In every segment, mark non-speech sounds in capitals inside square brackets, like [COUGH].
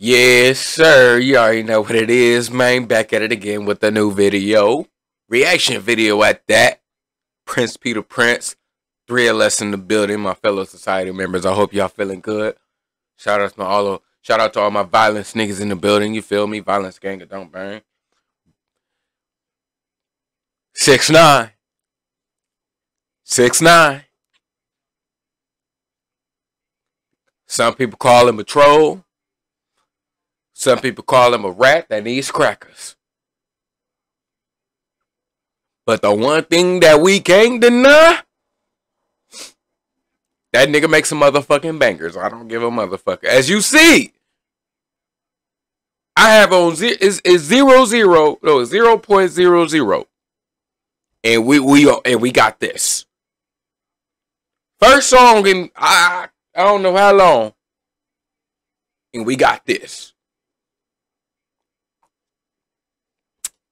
Yes, sir. You already know what it is, man. Back at it again with a new video. Reaction video at that. Prince P DaPrince. Three of us in the building, my fellow society members. I hope y'all feeling good. Shout out to all of, shout out to all my violence niggas in the building. You feel me? Violence gang don't burn. Six nine. Six nine. Some people call him a troll. Some people call him a rat that needs crackers. But the one thing that we can't deny, that nigga makes some motherfucking bangers. I don't give a motherfucker. As you see, I have on zero is is zero zero no zero point zero zero, and we we and we got this first song in I I don't know how long, and we got this.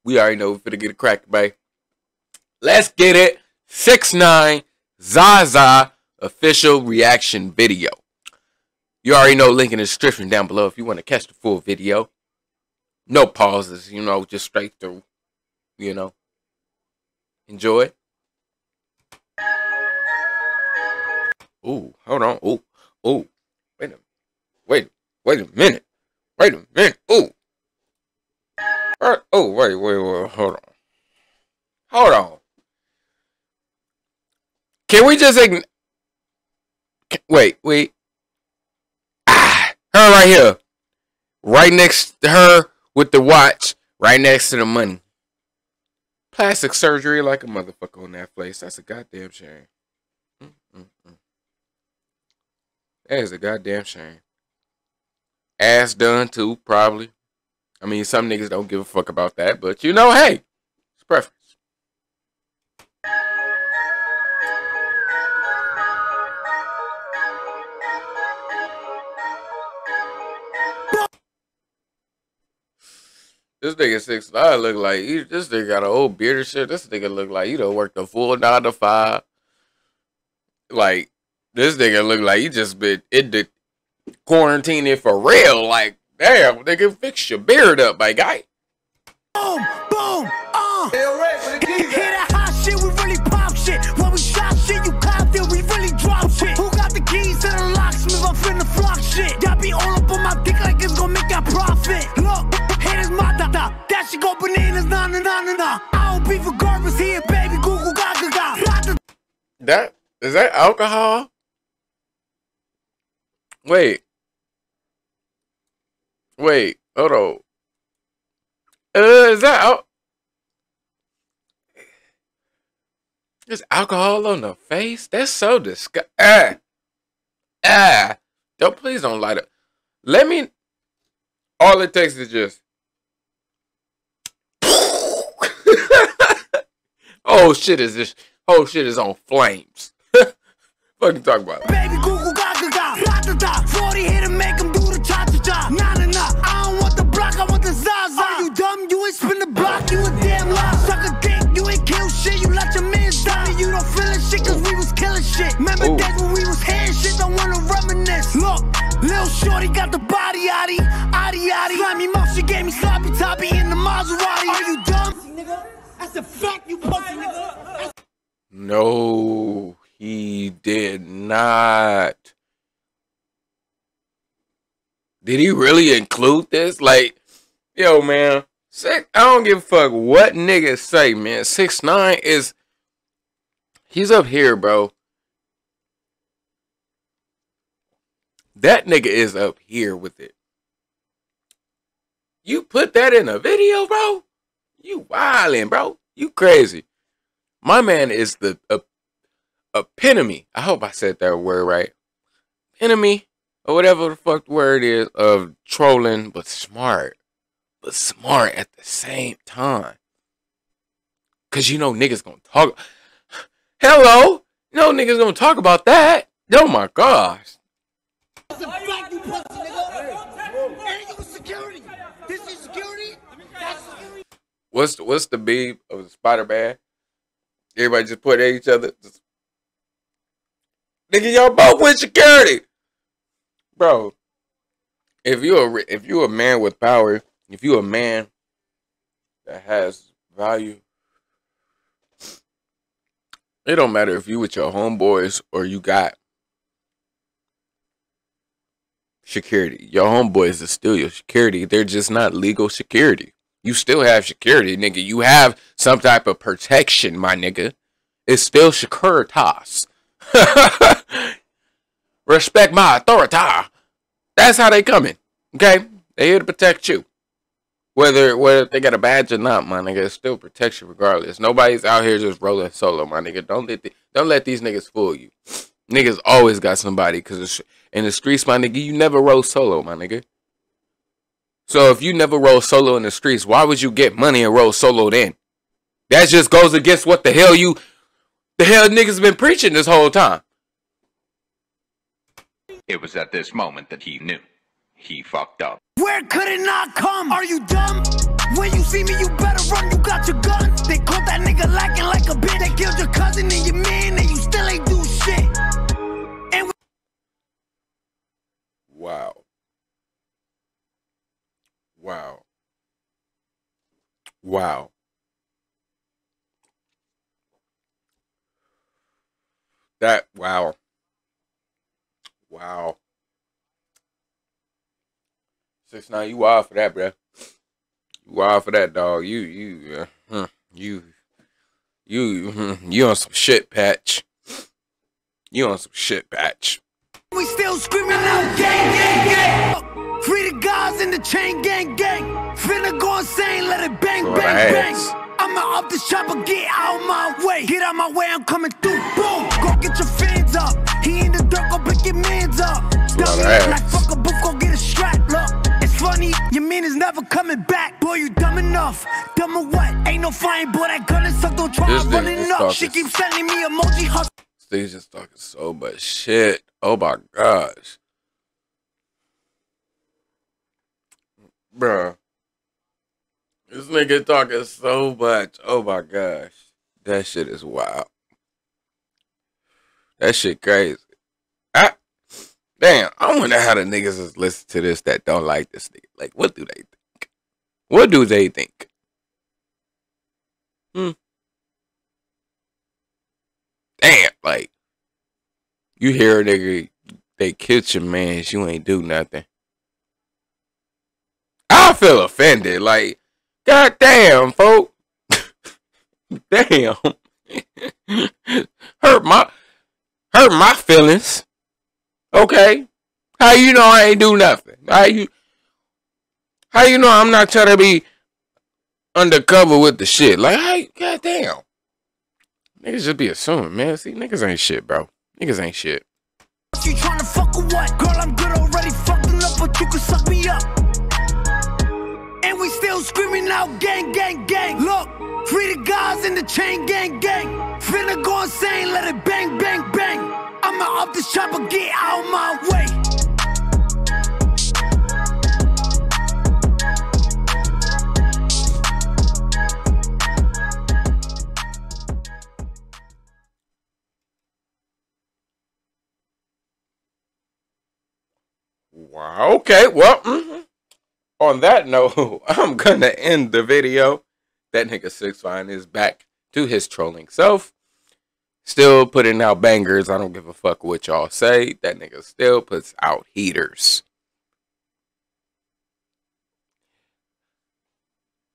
We already know we're gonna get a crack, babe. Let's get it. 6 9 Zaza official reaction video. You already know link in the description down below if you want to catch the full video. No pauses, you know, just straight through. You know. Enjoy. Ooh, hold on. Ooh, ooh. Wait a wait, wait a minute. Wait a minute. Ooh. Uh, oh, wait, wait, wait, hold on. Hold on. Can we just ign- wait, wait. Ah, her right here. Right next to her with the watch, right next to the money. Plastic surgery like a motherfucker on that place. That's a goddamn shame. Mm-mm-mm. That is a goddamn shame. Ass done too, probably. I mean, some niggas don't give a fuck about that, but you know, hey, it's preference. This nigga six nine look like he, this nigga got an old beard and shit. This nigga look like he don't work the full nine to five. Like this nigga look like he just been in the quarantining for real. Like damn, nigga, fix your beard up, my guy. Boom, boom, uh. Hear that hot shit, we really pop shit. When we shot shit, you copped it, we really drop shit. Who got the keys to the locksmith? I'm finna flock shit. Y'all be all up on my dick like it's gonna make that profit. Look, haters my da da. That shit go bananas, na na na na na. I don't be for garbage here, baby. Google gaga gaga. That is that alcohol? Wait. Wait, hold on. Uh, is that al- There's alcohol on the face? That's so disgusting. Ah. Ah. Don't please don't light up. Let me all it takes is just [LAUGHS] Oh shit is this whole shit is on flames. [LAUGHS] Fucking talk about it. Baby Google. Shit. Remember Ooh. days when we was hearing shit, don't wanna reminisce. Look, Lil Shorty got the body yaddy, yaddy yaddy. Slimy mouth, she gave me sloppy toppy in the Maserati. Are you dumb? Nigga, that's a fact, you pussy nigga. No, he did not. Did he really include this? Like, yo, man, six, I don't give a fuck what niggas say, man. Six nine is he's up here, bro. That nigga is up here with it. You put that in a video, bro? You wildin', bro. You crazy. My man is the uh, epitome. I hope I said that word right. Epitome, or whatever the fuck the word is, of trolling, but smart. But smart at the same time. Cause you know niggas gonna talk. [SIGHS] Hello? Know niggas gonna talk about that. Oh my gosh. That's a fact, you pussy nigga. Ain't you security? This is security? That's security. What's the, what's the beef of the Spider Man? Everybody just put at each other. Just, Nigga, y'all both with security. Bro, if you're a, if you're a man with power, if you're a man that has value, it don't matter if you with your homeboys or you got security. Your homeboys are still your security. They're just not legal security. You still have security, nigga. You have some type of protection, my nigga. It's still Securitas. [LAUGHS] Respect my authority. That's how they coming. Okay? They here to protect you. Whether whether they got a badge or not, my nigga, it's still protection regardless. Nobody's out here just rolling solo, my nigga. Don't let the, don't let these niggas fool you. Niggas always got somebody because in the streets, my nigga, you never roll solo, my nigga. So if you never roll solo in the streets, why would you get money and roll solo then? That just goes against what the hell you, the hell niggas been preaching this whole time. It was at this moment that he knew. He fucked up. Where could it not come? Are you dumb? When you see me, you better run. You got your gun. They caught that nigga lacking like a Wow. That wow. Wow. Six nine, you wild for that, bruh. You wild for that, dog. You you uh, you you hmm, you on some shit patch. You on some shit patch. we still screaming out gang, gang. Free the guys in the chain gang, gang. Finna go insane, let it bang, bang, bang. I'ma up the chopper, get out my way. Get out my way, I'm coming through. Boom, go get your fans up. He in the dirt, go pick your mans up. Ass. like fuck a booth, go get a strap. Look, it's funny, your man is never coming back. Boy, you dumb enough. Dumb or what? Ain't no flying, boy, that gun is suck, don't try This running up. She keeps sending me emoji hustle. These just talking so much shit. Oh my gosh. Bruh. This nigga talking so much. Oh my gosh. That shit is wild. That shit crazy. I, damn, I wonder how the niggas is listen to this that don't like this nigga. Like, what do they think? What do they think? Hmm. Damn, like, you hear a nigga, they your mans, you ain't do nothing. I feel offended. Like, god damn, folk. [LAUGHS] damn. hurt my hurt my feelings. Okay. How you know I ain't do nothing? How you how you know I'm not trying to be undercover with the shit? Like, how god damn. Niggas just be assuming, man. See, niggas ain't shit, bro. Niggas ain't shit. You tryna fuck or what? Girl, I'm good already fucking up, but you can suck me up. Still screaming out gang, gang, gang. Look, free the guys in the chain gang, gang. Finna go insane, let it bang, bang, bang. I'ma up this chopper, get out my way. Wow. Okay. Well, mhm. On that note, [LAUGHS] I'm gonna end the video. That nigga Six Nine is back to his trolling self. Still putting out bangers. I don't give a fuck what y'all say. That nigga still puts out heaters.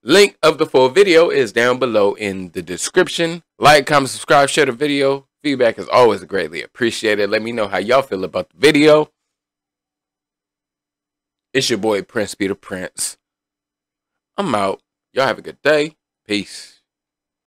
Link of the full video is down below in the description. Like, comment, subscribe, share the video. Feedback is always greatly appreciated. Let me know how y'all feel about the video. It's your boy Prince P DaPrince. I'm out. Y'all have a good day. Peace.